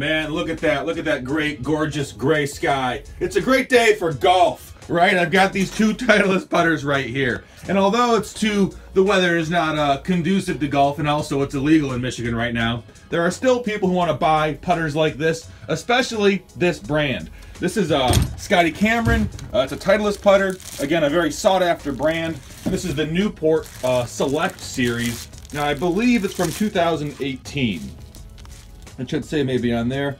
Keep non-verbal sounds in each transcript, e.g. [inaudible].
Man, look at that. Look at that great, gorgeous gray sky. It's a great day for golf, right? I've got these two [laughs] Titleist putters right here. And although it's too, the weather is not uh, conducive to golf and also it's illegal in Michigan right now, there are still people who want to buy putters like this, especially this brand. This is uh, Scotty Cameron. Uh, it's a Titleist putter. Again, a very sought after brand. This is the Newport uh, Select series. Now, I believe it's from 2018. It should say maybe on there.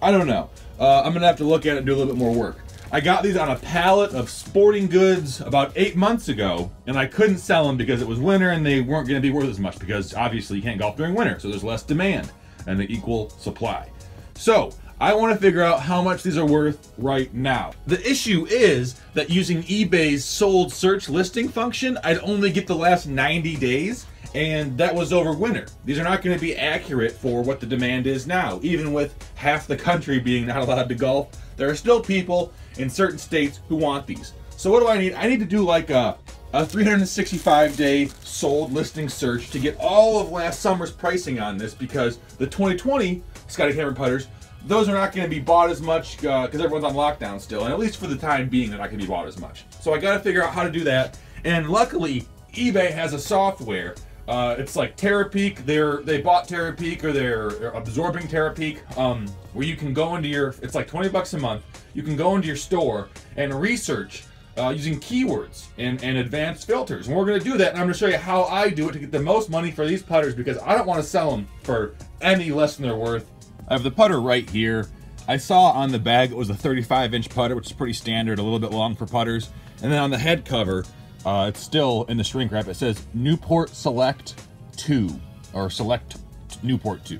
I don't know. Uh, I'm gonna have to look at it and do a little bit more work. I got these on a pallet of sporting goods about eight months ago, and I couldn't sell them because it was winter and they weren't gonna be worth as much because obviously you can't golf during winter, so there's less demand and the equal supply. So, I want to figure out how much these are worth right now. The issue is that using eBay's sold search listing function, I'd only get the last 90 days, and that was over winter. These are not going to be accurate for what the demand is now. Even with half the country being not allowed to golf, there are still people in certain states who want these. So what do I need? I need to do like a, a 365 day sold listing search to get all of last summer's pricing on this because the 2020 Scotty Cameron putters those are not going to be bought as much because uh, everyone's on lockdown still, and at least for the time being, they're not going to be bought as much. So I got to figure out how to do that. And luckily, eBay has a software. Uh, it's like Terapeak. They're they bought Terapeak or they're, they're absorbing Terapeak, um, where you can go into your. It's like 20 bucks a month. You can go into your store and research uh, using keywords and, and advanced filters. And we're going to do that, and I'm going to show you how I do it to get the most money for these putters because I don't want to sell them for any less than they're worth. I have the putter right here. I saw on the bag it was a 35 inch putter, which is pretty standard, a little bit long for putters. And then on the head cover, uh, it's still in the shrink wrap. It says Newport Select 2 or Select Newport 2.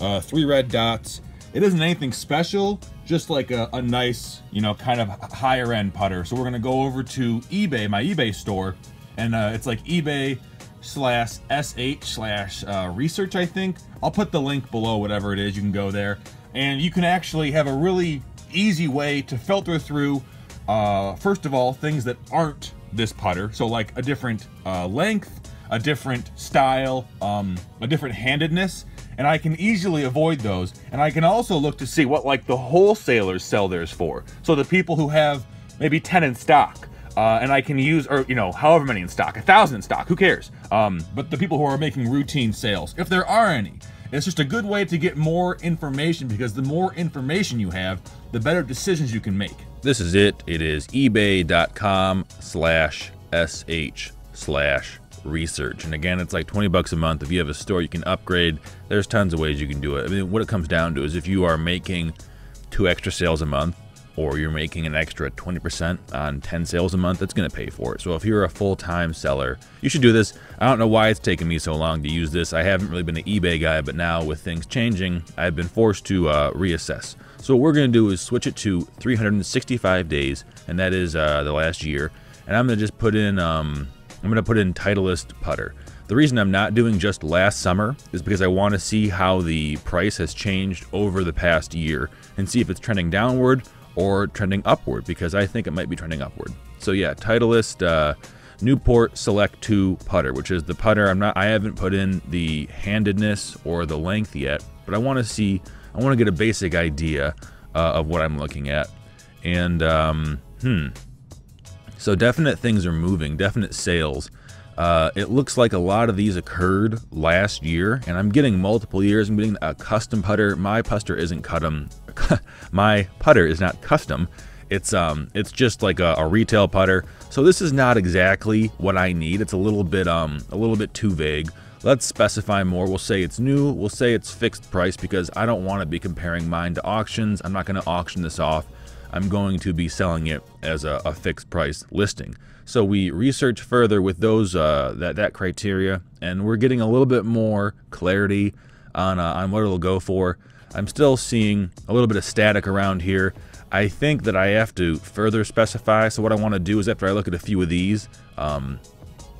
Uh, three red dots. It isn't anything special, just like a, a nice, you know, kind of higher end putter. So we're gonna go over to eBay, my eBay store, and uh, it's like eBay slash sh slash uh, research, I think. I'll put the link below, whatever it is, you can go there. And you can actually have a really easy way to filter through, uh, first of all, things that aren't this putter. So like a different uh, length, a different style, um, a different handedness, and I can easily avoid those. And I can also look to see what like the wholesalers sell theirs for. So the people who have maybe 10 in stock, uh, and I can use, or you know, however many in stock, a thousand in stock, who cares? Um, but the people who are making routine sales, if there are any, it's just a good way to get more information because the more information you have, the better decisions you can make. This is it. It is ebay.com slash sh slash research. And again, it's like 20 bucks a month. If you have a store you can upgrade, there's tons of ways you can do it. I mean, what it comes down to is if you are making two extra sales a month, or you're making an extra 20% on 10 sales a month, that's going to pay for it. So if you're a full-time seller, you should do this. I don't know why it's taken me so long to use this. I haven't really been an eBay guy, but now with things changing, I've been forced to uh, reassess. So what we're going to do is switch it to 365 days, and that is uh, the last year. And I'm going to just put in, um, I'm to put in Titleist putter. The reason I'm not doing just last summer is because I want to see how the price has changed over the past year and see if it's trending downward or trending upward because I think it might be trending upward. So yeah, Titleist uh, Newport Select 2 putter, which is the putter I'm not I haven't put in the handedness or the length yet, but I want to see I want to get a basic idea uh, of what I'm looking at. And um, hmm. So definite things are moving, definite sales. Uh, it looks like a lot of these occurred last year, and I'm getting multiple years. I'm getting a custom putter. My putter isn't custom. [laughs] my putter is not custom. It's um, it's just like a, a, retail putter. So this is not exactly what I need. It's a little bit um, a little bit too vague. Let's specify more. We'll say it's new. We'll say it's fixed price because I don't want to be comparing mine to auctions. I'm not going to auction this off. I'm going to be selling it as a, a fixed price listing. So we research further with those uh, that that criteria, and we're getting a little bit more clarity on uh, on what it'll go for. I'm still seeing a little bit of static around here. I think that I have to further specify. So what I want to do is after I look at a few of these, um,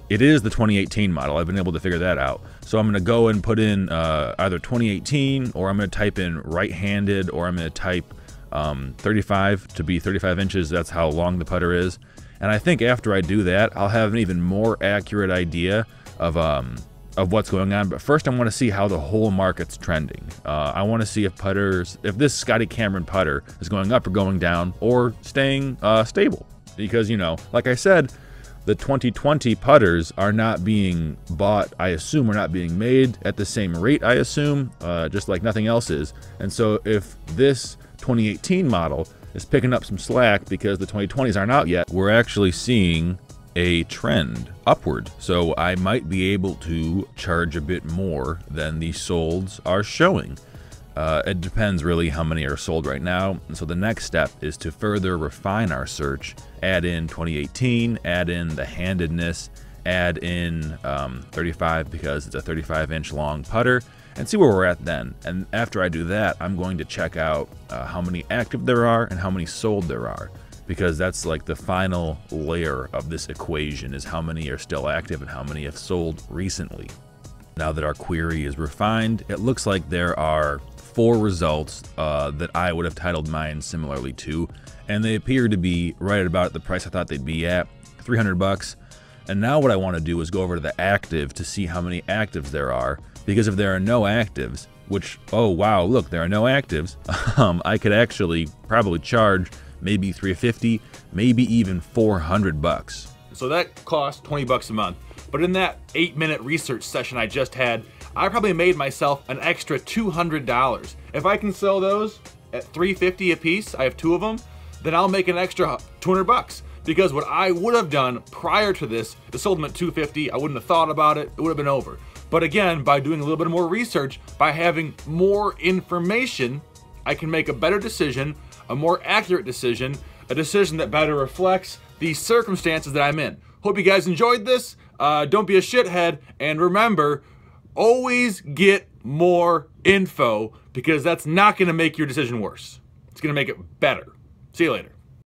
it is the 2018 model. I've been able to figure that out. So I'm going to go and put in uh, either 2018 or I'm going to type in right-handed or I'm going to type um, 35 to be 35 inches. That's how long the putter is. And I think after I do that, I'll have an even more accurate idea of um, of what's going on. But first, I want to see how the whole market's trending. Uh, I want to see if putters, if this Scotty Cameron putter is going up or going down or staying uh, stable. Because, you know, like I said, the 2020 putters are not being bought, I assume, are not being made at the same rate, I assume, uh, just like nothing else is. And so if this 2018 model is picking up some slack because the 2020s aren't out yet, we're actually seeing a trend upward. So I might be able to charge a bit more than the solds are showing. Uh, it depends really how many are sold right now. And so the next step is to further refine our search, add in 2018, add in the handedness, add in um, 35 because it's a 35 inch long putter, and see where we're at then. And after I do that, I'm going to check out uh, how many active there are and how many sold there are because that's like the final layer of this equation is how many are still active and how many have sold recently. Now that our query is refined, it looks like there are four results uh, that I would have titled mine similarly to, and they appear to be right about the price I thought they'd be at, 300 bucks. And now what I want to do is go over to the active to see how many actives there are, because if there are no actives, which, oh wow, look, there are no actives, [laughs] um, I could actually probably charge maybe 350, maybe even 400 bucks. So that costs 20 bucks a month. But in that eight minute research session I just had, I probably made myself an extra $200. If I can sell those at 350 a piece, I have two of them, then I'll make an extra 200 bucks. Because what I would have done prior to this, to sold them at 250, I wouldn't have thought about it, it would have been over. But again, by doing a little bit more research, by having more information, I can make a better decision a more accurate decision, a decision that better reflects the circumstances that I'm in. Hope you guys enjoyed this. Uh, don't be a shithead. And remember, always get more info because that's not going to make your decision worse. It's going to make it better. See you later.